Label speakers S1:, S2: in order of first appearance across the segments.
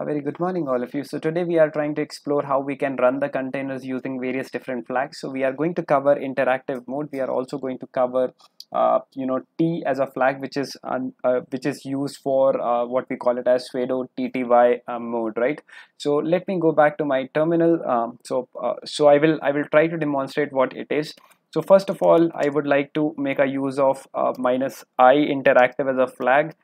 S1: A very good morning all of you. So today we are trying to explore how we can run the containers using various different flags. So we are going to cover interactive mode. We are also going to cover uh, you know T as a flag which is uh, which is used for uh, what we call it as pseudo tty um, mode right so let me go back to my terminal um, so uh, so I will I will try to demonstrate what it is so first of all I would like to make a use of uh, minus i interactive as a flag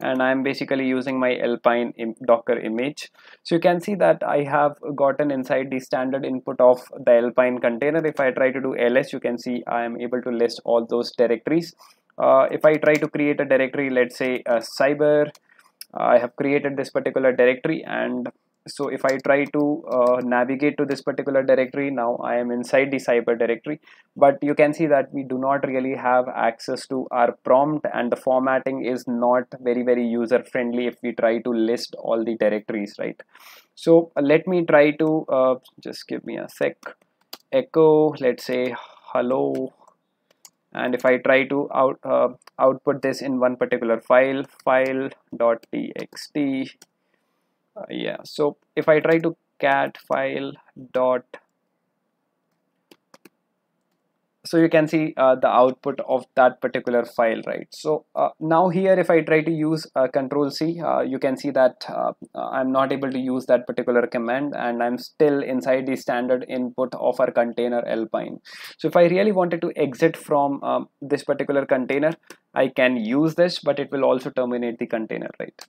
S1: and I'm basically using my Alpine Im Docker image. So you can see that I have gotten inside the standard input of the Alpine container. If I try to do ls, you can see I am able to list all those directories. Uh, if I try to create a directory, let's say uh, cyber, I have created this particular directory and so if I try to uh, navigate to this particular directory now I am inside the cyber directory. But you can see that we do not really have access to our prompt and the formatting is not very very user friendly if we try to list all the directories right? So let me try to uh, just give me a sec. Echo let's say hello. And if I try to out uh, output this in one particular file file.txt uh, yeah so if I try to cat file dot so you can see uh, the output of that particular file right? So uh, now here if I try to use uh, control C uh, you can see that uh, I'm not able to use that particular command and I'm still inside the standard input of our container alpine. So if I really wanted to exit from um, this particular container I can use this but it will also terminate the container right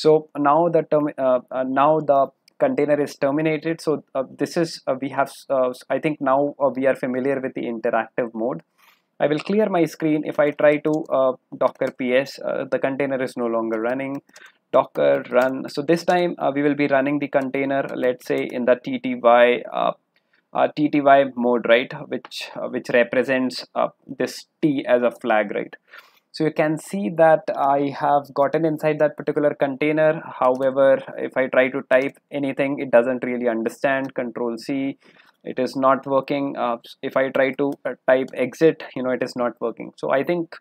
S1: so now the term uh, uh, now the container is terminated. So uh, this is uh, we have uh, I think now uh, we are familiar with the interactive mode. I will clear my screen. If I try to docker ps the container is no longer running. Docker run so this time we will be running the container let's say in the tty uh, TTY mode, right, which uh, which represents uh, this T as a flag, right. So you can see that I have gotten inside that particular container. However, if I try to type anything, it doesn't really understand. Control C, it is not working. Uh, if I try to uh, type exit, you know, it is not working. So I think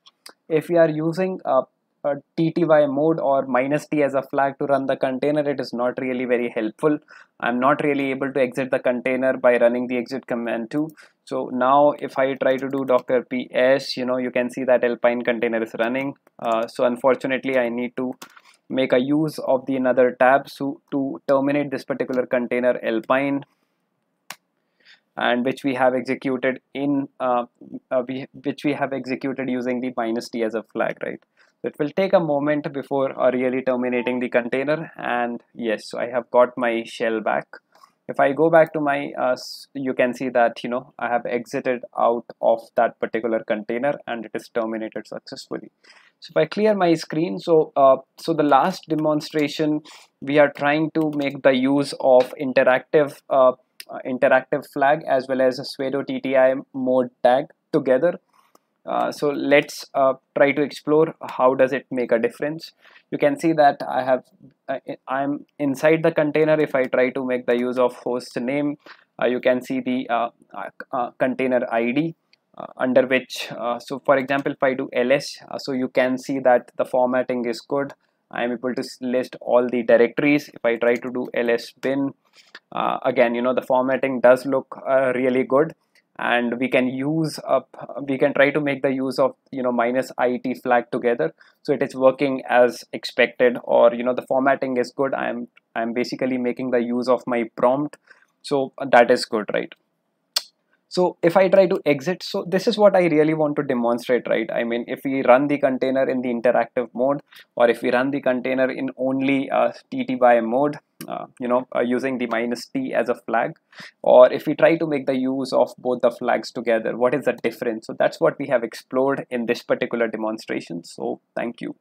S1: if we are using uh, TTY mode or minus T as a flag to run the container, it is not really very helpful. I'm not really able to exit the container by running the exit command too. So now if I try to do docker ps, you know, you can see that Alpine container is running. Uh, so unfortunately, I need to make a use of the another tab so to terminate this particular container Alpine and which we have executed in uh, uh, which we have executed using the minus t as a flag right? So it will take a moment before uh, really terminating the container and yes so I have got my shell back. If I go back to my uh, you can see that you know I have exited out of that particular container and it is terminated successfully. So if I clear my screen so uh, so the last demonstration we are trying to make the use of interactive uh, uh, interactive flag as well as a pseudo TTY mode tag together. Uh, so let's uh, try to explore how does it make a difference. You can see that I have uh, I'm inside the container. If I try to make the use of host name, uh, you can see the uh, container ID. under which so for example if I do ls so you can see that the formatting is good I'm able to list all the directories if I try to do ls bin uh, again you know the formatting does look uh, really good and we can use up we can try to make the use of you know minus it flag together. So it is working as expected or you know the formatting is good. I'm i'm basically making the use of my prompt. So that is good right so if I try to exit, so this is what I really want to demonstrate, right? I mean, if we run the container in the interactive mode, or if we run the container in only uh, TTY mode, uh, you know, uh, using the minus T as a flag, or if we try to make the use of both the flags together, what is the difference? So that's what we have explored in this particular demonstration. So thank you.